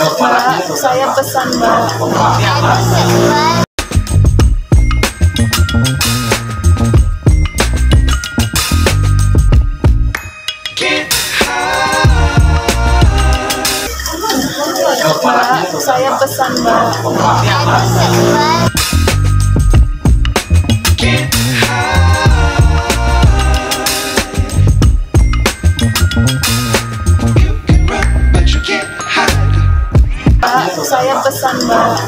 mbak saya pesan mbak saya pesan mbak saya pesan mbak